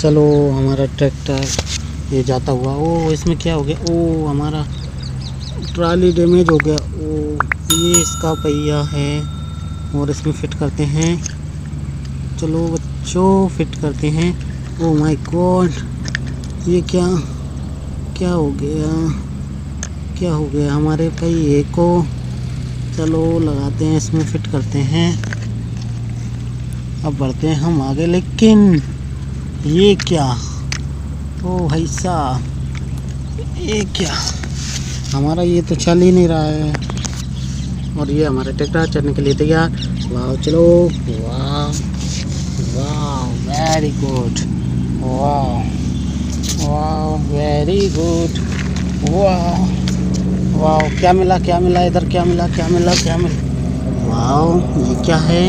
चलो, हमारा ट्रैक्टर ये जाता हुआ। ओ, इसमें क्या हो गया? ओ, हमारा ट्राली डैमेज हो गया। ओ, ये इसका पहिया है और इसमें फिट करते हैं। चलो, बच्चों फिट करते हैं। ओ माय गॉड ये क्या क्या हो गया? क्या हो गया? हमारे पहिए को चलो, लगाते हैं, इसमें फिट करते हैं। अब बढ़ते हैं हम आगे, लेकिन ये क्या? ओ भाई साहब, ये क्या? हमारा ये तो चल ही नहीं रहा है। और ये हमारे ट्रैक्टर चढ़ने के लिए तैयार। वाह, चलो। वाह वाह वेरी गुड वाह वाह वेरी गुड वाह वाह, क्या मिला क्या मिला इधर, क्या मिला क्या मिला क्या मिला? वाह, ये क्या है?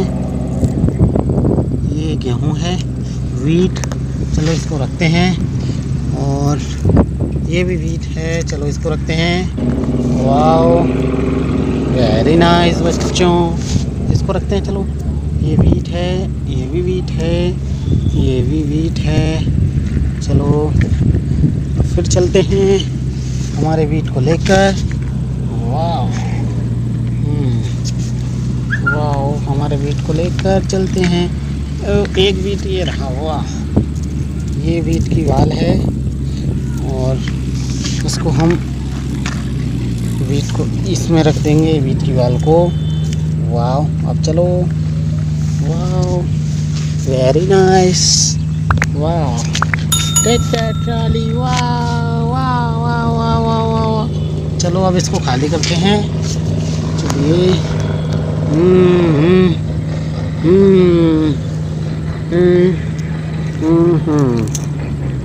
ये गेहूँ है। वीट चलो इसको रखते हैं। और ये भी वीट है। चलो इसको रखते हैं। वाओ वेरी नाइस बच्चों। इसको रखते हैं, चलो। ये वीट है, ये भी वीट है, ये भी वीट है। चलो, फिर चलते हैं हमारे वीट को लेकर। वाओ वाओ, हमारे वीट को लेकर चलते हैं। एक वीट ये रहा वाह ये वीट की वाल है और इसको हम बीट को इसमें रख देंगे बीट की वाल को। वाह अब चलो। वाह वेरी नाइस ट्राली वाह वाह वाह वाह वाह वाह चलो, अब इसको खाली करते हैं। चलिए। हम्म हम्म हम्म हम्म हम्म, हम्म।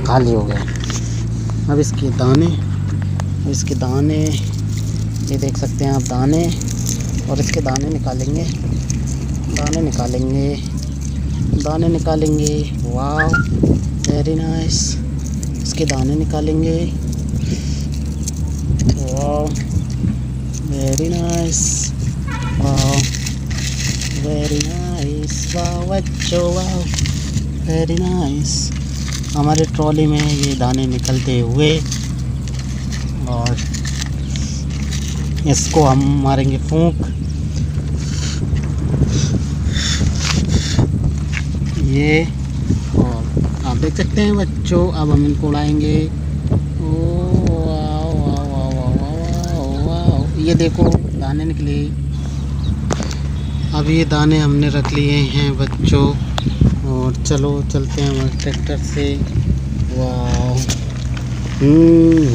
खाली हो गया। अब इसके दाने इसके दाने, ये देख सकते हैं आप दाने, और इसके दाने निकालेंगे। दाने निकालेंगे दाने निकालेंगे। वाह वेरी नाइस इसके दाने निकालेंगे। वाह वेरी नाइस वाह वेरी नाइस वाह वाह वेरी नाइस हमारे ट्रॉली में ये दाने निकलते हुए और इसको हम मारेंगे फूंक। ये और आप देख सकते हैं बच्चों, अब हम इनको उड़ाएँगे। ओ ये देखो, दाने निकले। अब ये दाने हमने रख लिए हैं बच्चों। और चलो चलते हैं हमारे ट्रैक्टर से। वाह। हम्म।